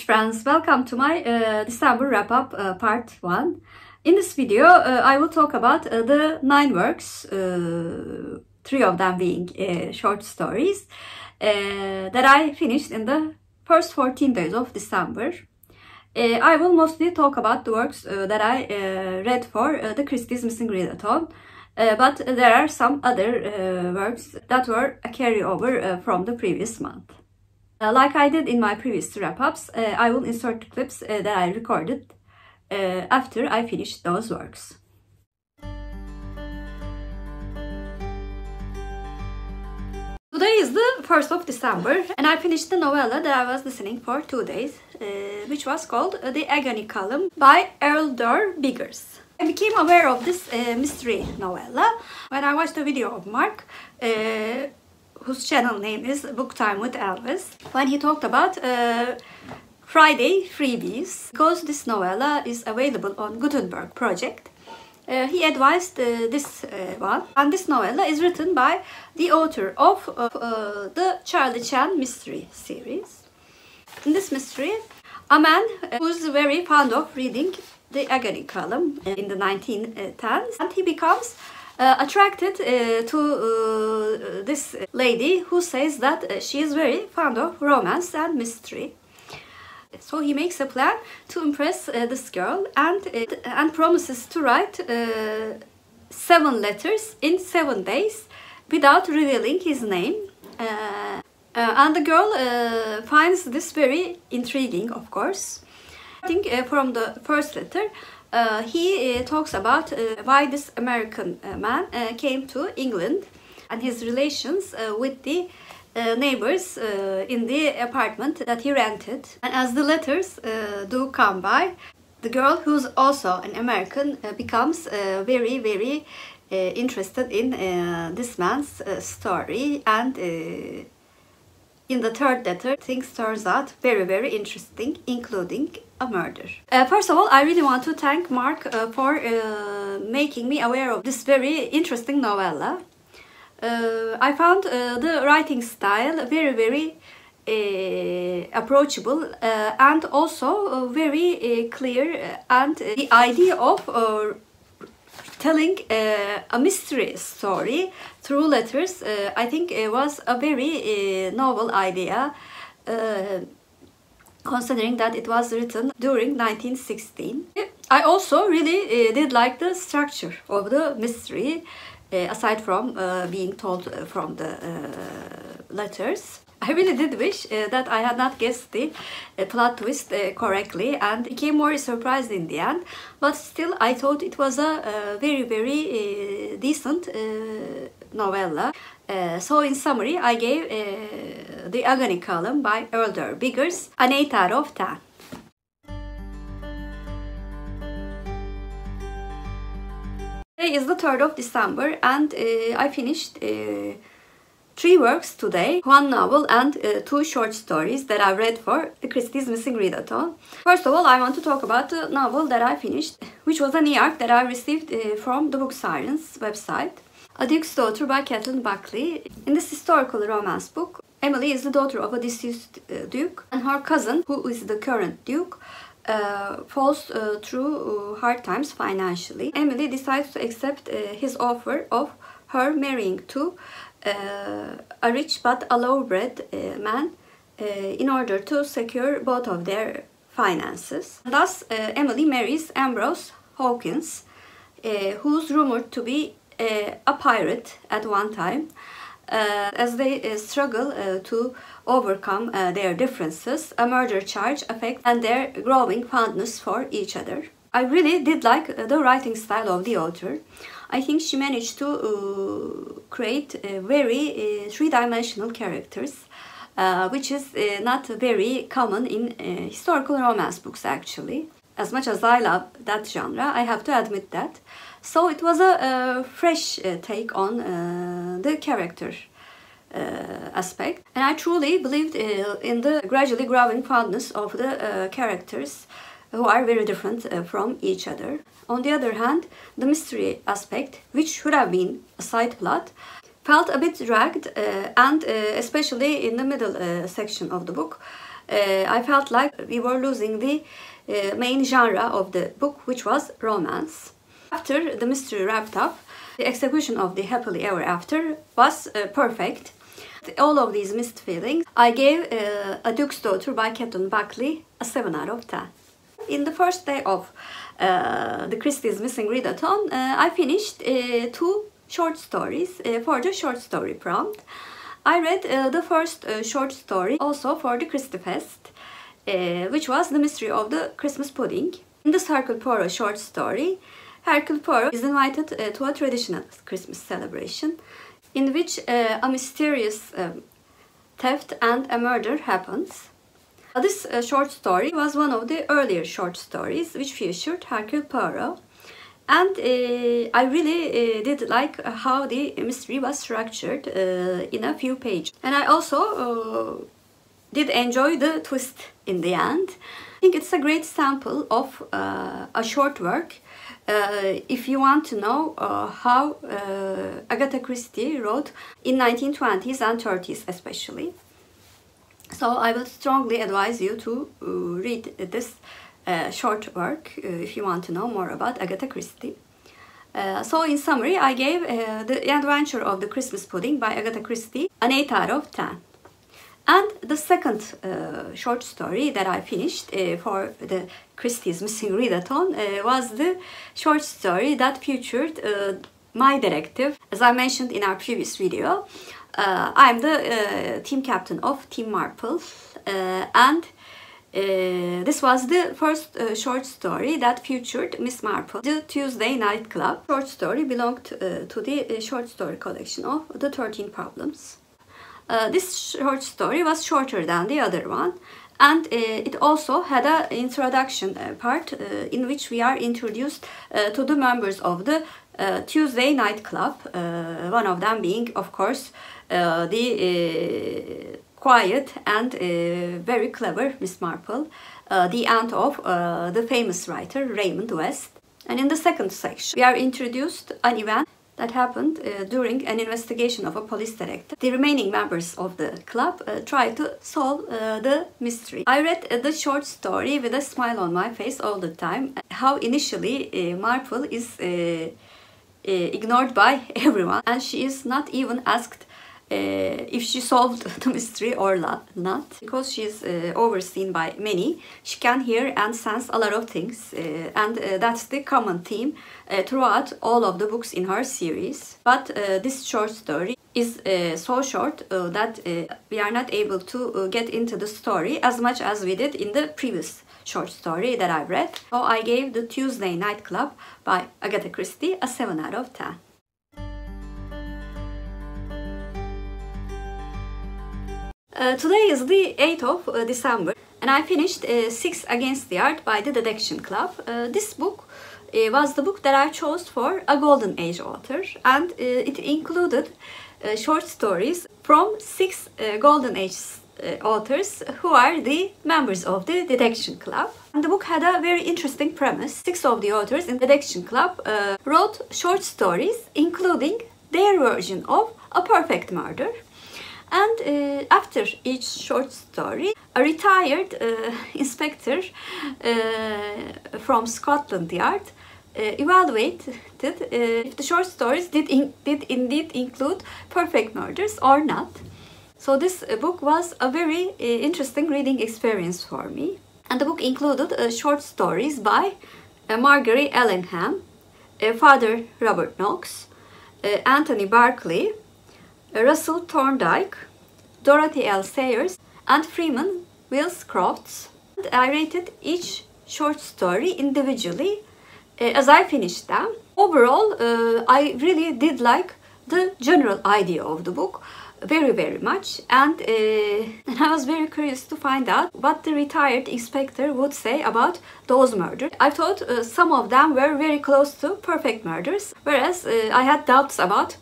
friends, welcome to my uh, December wrap-up uh, part 1. In this video, uh, I will talk about uh, the nine works, uh, three of them being uh, short stories, that I finished in the first 14 days of December. I will mostly talk about the works that I read for the Christie's Missing Readathon, but there are some other works that were a carryover from the previous month. Uh, like I did in my previous wrap-ups, uh, I will insert clips uh, that I recorded after I finished those works. Today is the 1st of December and I finished the novella that I was listening for two days, uh, which was called The Agony Column by Earl Derr Biggers. I became aware of this uh, mystery novella when I watched a video of Mark uh, whose channel name is Book Time with Elvis, when he talked about uh, Friday freebies. Because this novella is available on Gutenberg project, uh, he advised uh, this uh, one. And this novella is written by the author of uh, the Charlie Chan mystery series. In this mystery, a man who's very fond of reading the agony column in the 1910s and he becomes uh, attracted uh, to uh, this lady who says that she is very fond of romance and mystery. So he makes a plan to impress this girl and, and promises to write seven letters in seven days without revealing his name. Uh, uh, and the girl uh, finds this very intriguing, of course. I think from the first letter, uh, he uh, talks about uh, why this American uh, man uh, came to England and his relations uh, with the uh, neighbors in the apartment that he rented. And as the letters do come by, the girl, who's also an American, becomes very, very interested in this man's story and in the third letter, things turns out very, very interesting, including a murder. Uh, first of all, I really want to thank Mark uh, for uh, making me aware of this very interesting novella. Uh, I found uh, the writing style very, very uh, approachable and also very clear and the idea of telling a mystery story through letters, I think it was a very novel idea considering that it was written during 1916. I also really uh, did like the structure of the mystery, uh, aside from uh, being told from the letters. I really did wish uh, that I had not guessed the uh, plot twist uh, correctly and became more surprised in the end. But still, I thought it was a, very, very uh, decent uh, novella. Uh, so in summary, I gave The Agony Column by Derr Biggers an 8 out of 10. Today is the 3rd of December and I finished three works today, one novel and uh, two short stories that I read for the Christie's Missing Readathon. First of all, I want to talk about the novel that I finished, which was an e-arc that I received uh, from the Book Sirens website. A Duke's Daughter by Kathleen Buckley. In this historical romance book, Emily is the daughter of a deceased uh, duke and her cousin, who is the current duke, uh, falls uh, through uh, hard times financially. Emily decides to accept uh, his offer of her marrying to uh, a rich but a low-bred man in order to secure both of their finances. Thus, Emily marries Ambrose Hawkins, who's rumored to be a pirate at one time. Uh, as they uh, struggle uh, to overcome their differences, a murder charge affects and their growing fondness for each other. I really did like the writing style of the author. I think she managed to uh, create very uh, three-dimensional characters, uh, which is not very common in historical romance books actually. As much as I love that genre, I have to admit that. So it was a, a fresh take on the character uh, aspect. And I truly believed uh, in the gradually growing fondness of the uh, characters who are very different uh, from each other. On the other hand, the mystery aspect, which should have been a side plot, felt a bit dragged uh, and uh, especially in the middle uh, section of the book, I felt like we were losing the main genre of the book, which was romance. After the mystery wrapped up, the execution of the happily ever after was perfect. All of these missed feelings, I gave uh, A Duke's Daughter by Kathleen Buckley a 7 out of 10. In the first day of uh, the Christie's Missing Readathon, uh, I finished uh, two short stories uh, for the short story prompt. I read uh, the first short story also for the Christie Fest, which was The Mystery of the Christmas Pudding. In the Hercule Poirot short story, Hercule Poirot is invited to a traditional Christmas celebration in which uh, a mysterious um, theft and a murder happens. This uh, short story was one of the earlier short stories which featured Hercule Poirot. And uh, I really uh, did like how the mystery was structured uh, in a few pages. And I also uh, did enjoy the twist in the end. I think it's a great sample of a short work uh, if you want to know uh, how uh, Agatha Christie wrote in 1920s and 30s especially. So I would strongly advise you to uh, read this uh, short work uh, if you want to know more about Agatha Christie. so in summary, I gave The Adventure of the Christmas Pudding by Agatha Christie an 8 out of 10. And the second uh, short story that I finished uh, for the Christie's Missing Readathon uh, was the short story that featured uh, my directive. As I mentioned in our previous video, uh, I'm the uh, team captain of Team Marple and this was the first short story that featured Miss Marple, the Tuesday Night Club. Short story belonged to the short story collection of The 13 Problems. Uh, this short story was shorter than the other one and uh, it also had an introduction uh, part uh, in which we are introduced uh, to the members of the Tuesday Night Club, one of them being, of course, the quiet and very clever Miss Marple, the aunt of the famous writer Raymond West. And in the second section, we are introduced an event that happened uh, during an investigation of a police detective. The remaining members of the club uh, tried to solve uh, the mystery. I read uh, the short story with a smile on my face all the time. How initially uh, Marple is uh, ignored by everyone and she is not even asked uh, if she solved the mystery or not. Because she's uh, overseen by many, she can hear and sense a lot of things. Uh, and uh, that's the common theme uh, throughout all of the books in her series. But uh, this short story is so short that we are not able to get into the story as much as we did in the previous short story that I read. So I gave The Tuesday Night Club by Agatha Christie a 7 out of 10. Uh, today is the 8th of uh, December and I finished uh, Six Against the Yard by the Detection Club. Uh, this book uh, was the book that I chose for a Golden Age author and uh, it included short stories from six Golden Age authors who are the members of the Detection Club. And the book had a very interesting premise. Six of the authors in the Detection Club wrote short stories including their version of a perfect murder. And uh, after each short story, a retired uh, inspector uh, from Scotland Yard uh, evaluated uh, if the short stories did, in, did indeed include perfect murders or not. So this uh, book was a very interesting reading experience for me. And the book included short stories by Margery Allingham, Father Robert Knox, Anthony Berkeley, Russell Thorndike, Dorothy L. Sayers, and Freeman Wills Crofts. I rated each short story individually uh, as I finished them. Overall, uh, I really did like the general idea of the book very very much and, uh, and I was very curious to find out what the retired inspector would say about those murders. I thought uh, some of them were very close to perfect murders whereas uh, I had doubts about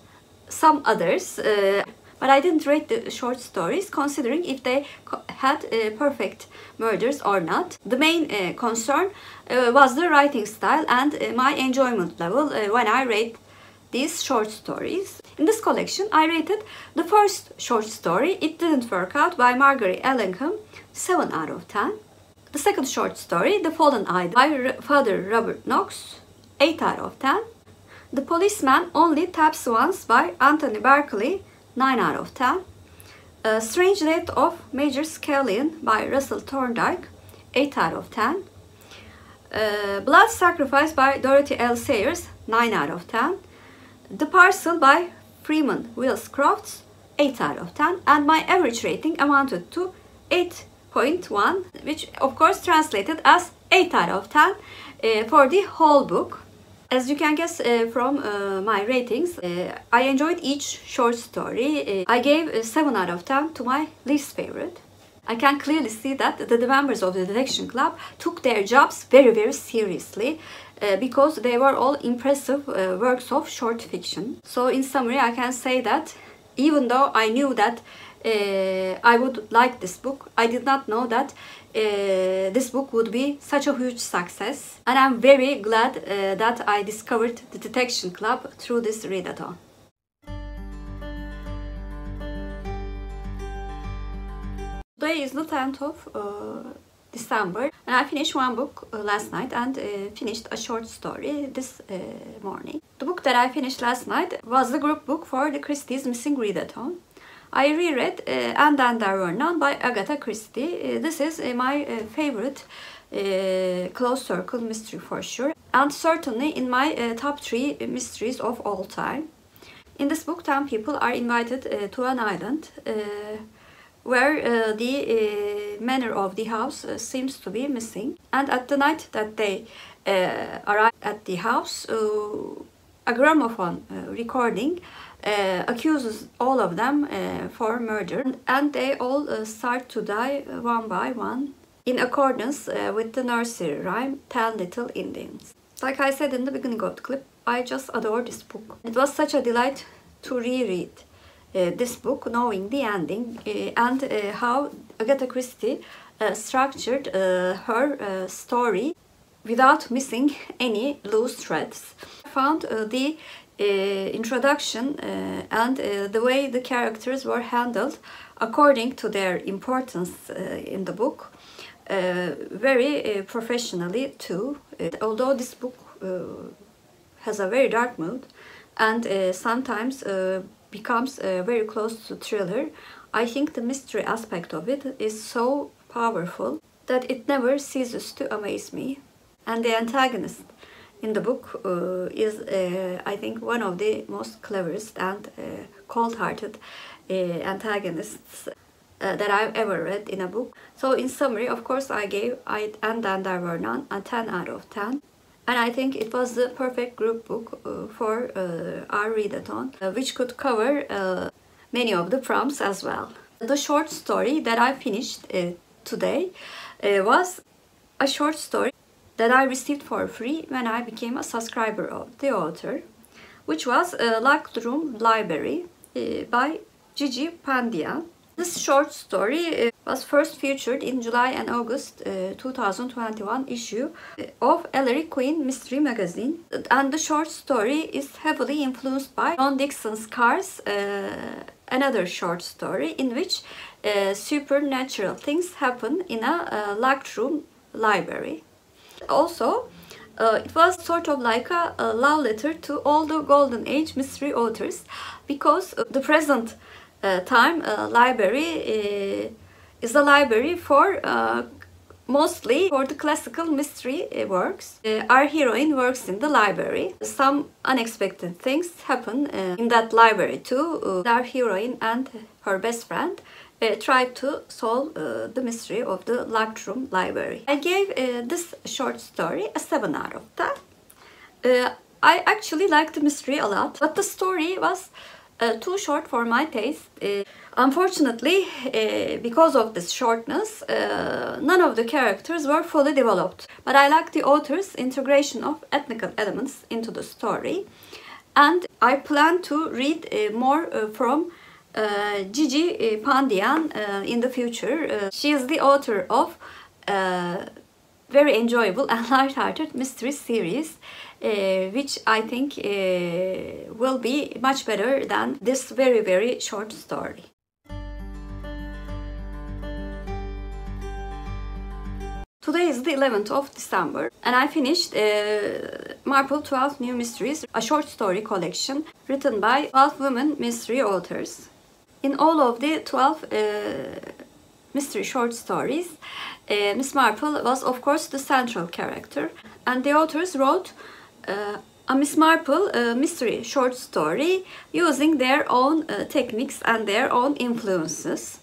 some others. Uh, but I didn't rate the short stories considering if they had uh, perfect murders or not. The main uh, concern uh, was the writing style and uh, my enjoyment level uh, when I read these short stories. In this collection, I rated the first short story, It Didn't Work Out by Margaret Allingham, 7 out of 10. The second short story, The Fallen Idol by Father Robert Knox, 8 out of 10. The Policeman Only Taps Once by Anthony Berkeley, 9 out of 10. A Strange Death of Major Scallion by Russell Thorndike, 8 out of 10. Uh, Blood Sacrifice by Dorothy L. Sayers, 9 out of 10. The Parcel by Freeman Wills Crofts, 8 out of 10. And my average rating amounted to 8.1, which of course translated as 8 out of 10 uh, for the whole book. As you can guess uh, from uh, my ratings, uh, I enjoyed each short story. Uh, I gave uh, 7 out of 10 to my least favorite. I can clearly see that the members of the detection club took their jobs very very seriously uh, because they were all impressive works of short fiction. So in summary I can say that even though I knew that I would like this book, I did not know that uh, this book would be such a huge success and I'm very glad uh, that I discovered the Detection Club through this readathon. Today is the 10th of uh, December and I finished one book uh, last night and uh, finished a short story this uh, morning. The book that I finished last night was the group book for the Christie's Missing Readathon. I reread uh, And Then There Were None by Agatha Christie. Uh, this is uh, my uh, favorite uh, close circle mystery for sure and certainly in my uh, top three mysteries of all time. In this book 10 people are invited uh, to an island where the manner of the house seems to be missing and at the night that they arrive at the house a gramophone recording uh, accuses all of them uh, for murder and they all uh, start to die one by one in accordance uh, with the nursery rhyme 10 Little Indians. Like I said in the beginning of the clip, I just adore this book. It was such a delight to reread uh, this book knowing the ending uh, and how Agatha Christie structured her story without missing any loose threads. I found the uh, Uh, introduction uh, and uh, the way the characters were handled according to their importance uh, in the book uh, very professionally too. although this book has a very dark mood and sometimes becomes very close to thriller, I think the mystery aspect of it is so powerful that it never ceases to amaze me. And the antagonist in the book uh, is, uh, I think, one of the most cleverest and uh, cold-hearted uh, antagonists uh, that I've ever read in a book. So in summary, of course, I gave I And Then There Were None a 10 out of 10. And I think it was the perfect group book uh, for our readathon, which could cover many of the prompts as well. The short story that I finished today was a short story that I received for free when I became a subscriber of the author, which was a Locked Room Library uh, by Gigi Pandian. This short story uh, was first featured in July and August uh, 2021 issue of Ellery Queen Mystery Magazine. And the short story is heavily influenced by John Dickson Carr's, uh, another short story in which uh, supernatural things happen in a, a locked room library. Also, uh, it was sort of like a, a, love letter to all the golden age mystery authors because the present uh, time uh, library uh, is a library for uh, mostly for the classical mystery uh, works. our heroine works in the library. Some unexpected things happen in that library too. our heroine and her best friend uh, tried to solve uh, the mystery of the locked room library. I gave uh, this short story a 7 out of 10. Uh, I actually liked the mystery a lot, but the story was uh, too short for my taste. Uh, unfortunately, because of this shortness, none of the characters were fully developed. But I like the author's integration of ethnical elements into the story. And I plan to read more from uh, Gigi uh, Pandian uh, in the future. Uh, she is the author of uh, very enjoyable and light-hearted mystery series, uh, which I think will be much better than this very, very short story. Today is the 11th of December and I finished uh, Marple 12 New Mysteries, a short story collection written by 12 women mystery authors. In all of the 12 uh, mystery short stories, uh, Miss Marple was of course the central character and the authors wrote uh, a Miss Marple uh, mystery short story using their own uh, techniques and their own influences.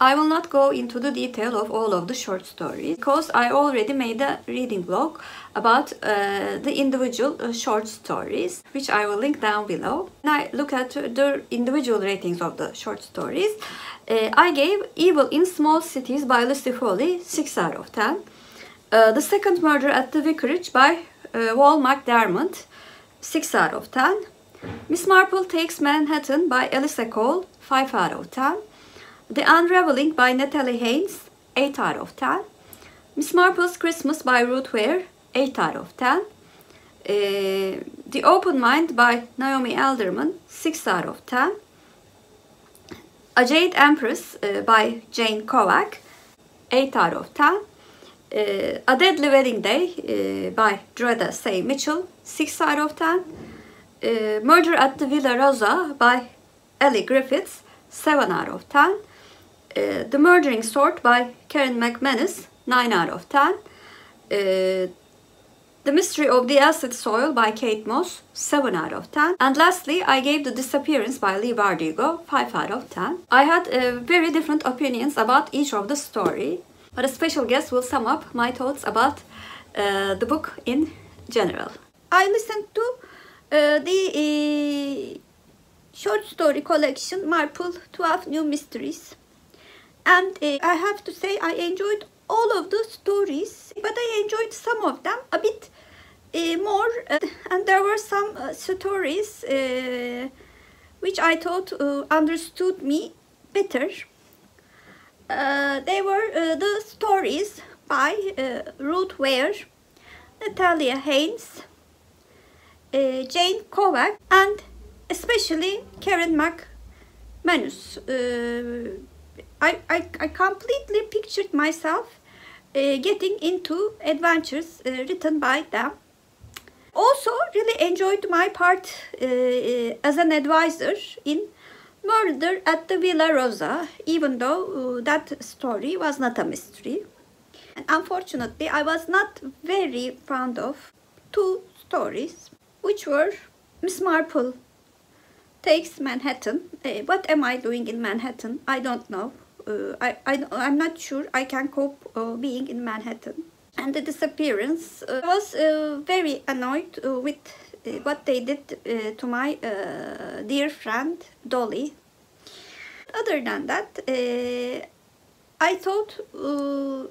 I will not go into the detail of all of the short stories because I already made a reading blog about uh, the individual uh, short stories which I will link down below. When I look at the individual ratings of the short stories, uh, I gave Evil in Small Cities by Lucy Foley 6 out of 10. Uh, the Second Murder at the Vicarage by uh, Val McDermid 6 out of 10. Miss Marple Takes Manhattan by Alyssa Cole 5 out of 10. The Unraveling by Natalie Haynes, 8 out of 10. Miss Marple's Christmas by Ruth Ware, 8 out of 10. Uh, the Open Mind by Naomi Alderman, 6 out of 10. A Jade Empress uh, by Jean Kwok, 8 out of 10. Uh, A Deadly Wedding Day uh, by Dreda Say Mitchell, 6 out of 10. Uh, Murder at the Villa Rosa by Elly Griffiths, 7 out of 10. Uh, the Murdering Sword by Karen McManus, 9 out of 10. Uh, the Mystery of the Acid Soil by Kate Mosse, 7 out of 10. And lastly, I gave The Disappearance by Leigh Bardugo, 5 out of 10. I had uh, very different opinions about each of the story, but a special guest will sum up my thoughts about the book in general. I listened to the short story collection Marple 12 New Mysteries and uh, I have to say I enjoyed all of the stories but I enjoyed some of them a bit uh, more uh, and there were some uh, stories uh, which I thought uh, understood me better. they were the stories by Ruth Ware, Natalia Haynes, Jean Kwok and especially Karen McManus. I, I, I completely pictured myself uh, getting into adventures uh, written by them. Also, really enjoyed my part uh, as an advisor in Murder at the Villa Rosa, even though that story was not a mystery. And unfortunately, I was not very fond of two stories, which were Miss Marple takes Manhattan. Uh, what am I doing in Manhattan? I don't know uh, I, I, I'm not sure I can cope uh, being in Manhattan. And the disappearance uh, I was uh, very annoyed uh, with uh, what they did to my dear friend Dolly. Other than that, I thought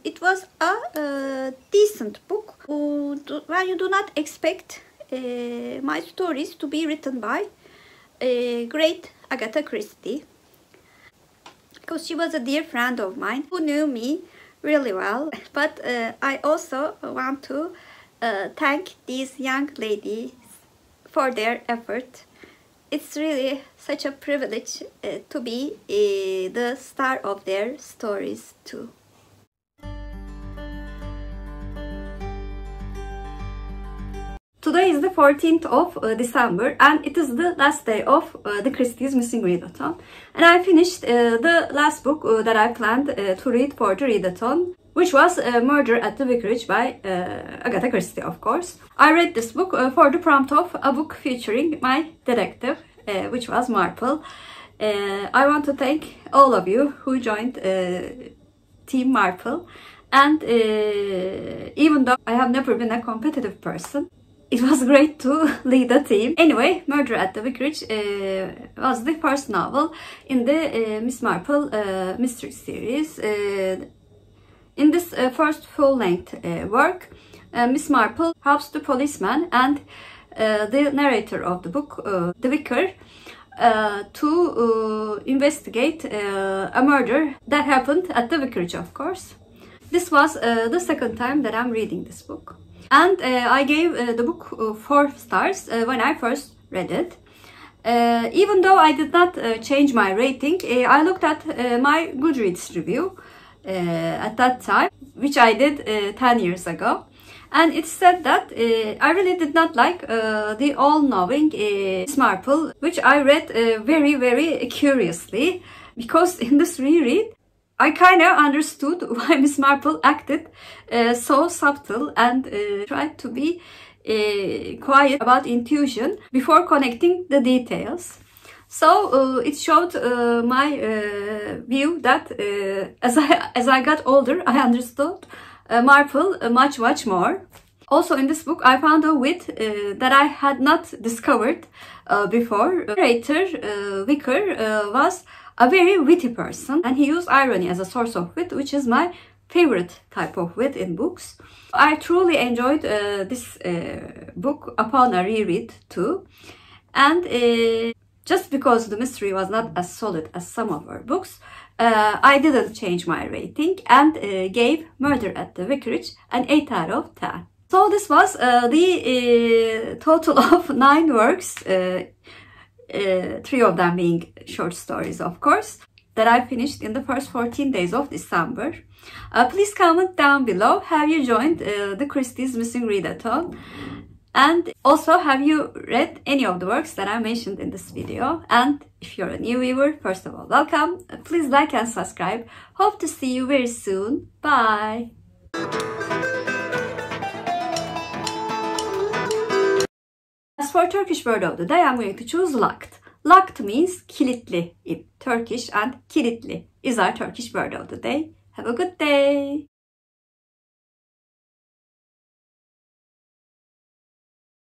it was a decent book when you do not expect my stories to be written by a great Agatha Christie because she was a dear friend of mine who knew me really well. But uh, I also want to uh, thank these young ladies for their effort. It's really such a privilege uh, to be uh, the star of their stories too. Today is the 14th of uh, December and it is the last day of uh, the Christie's Missing Readathon. And I finished uh, the last book uh, that I planned uh, to read for the readathon, which was uh, Murder at the Vicarage by Agatha Christie, of course. I read this book for the prompt of a book featuring my detective, which was Marple. I want to thank all of you who joined Team Marple. And even though I have never been a competitive person, it was great to lead a team. Anyway, Murder at the Vicarage uh, was the first novel in the uh, Miss Marple uh, mystery series. Uh, in this uh, first full-length uh, work, Miss Marple helps the policeman and the narrator of the book, the vicar, to investigate a murder that happened at the vicarage, of course. This was uh, the second time that I'm reading this book. And uh, I gave uh, the book uh, 4 stars when I first read it. Uh, even though I did not uh, change my rating, uh, I looked at my Goodreads review at that time, which I did uh, 10 years ago. And it said that I really did not like the all-knowing Miss Marple, which I read very, very curiously. Because in this reread, I kind of understood why Miss Marple acted uh, so subtle and uh, tried to be uh, quiet about intuition before connecting the details. So uh, it showed uh, my uh, view that as I as I got older, I understood Marple much much more. Also in this book, I found a wit uh, that I had not discovered uh, before. Narrator uh, uh, was a very witty person, and he used irony as a source of wit, which is my favorite type of wit in books. I truly enjoyed uh, this uh, book upon a reread too, and uh, just because the mystery was not as solid as some of her books, uh, I didn't change my rating and uh, gave Murder at the Vicarage an 8 out of 10. So this was uh, the total of nine works, uh, three of them being short stories, of course, that I finished in the first 14 days of December. Uh, please comment down below, have you joined uh, the Christie's Missing Readathon? And also, have you read any of the works that I mentioned in this video? And if you're a new viewer, first of all, welcome. Please like and subscribe. Hope to see you very soon. Bye. For Turkish word of the day, I'm going to choose locked. Locked means kilitli in Turkish and kilitli is our Turkish word of the day. Have a good day.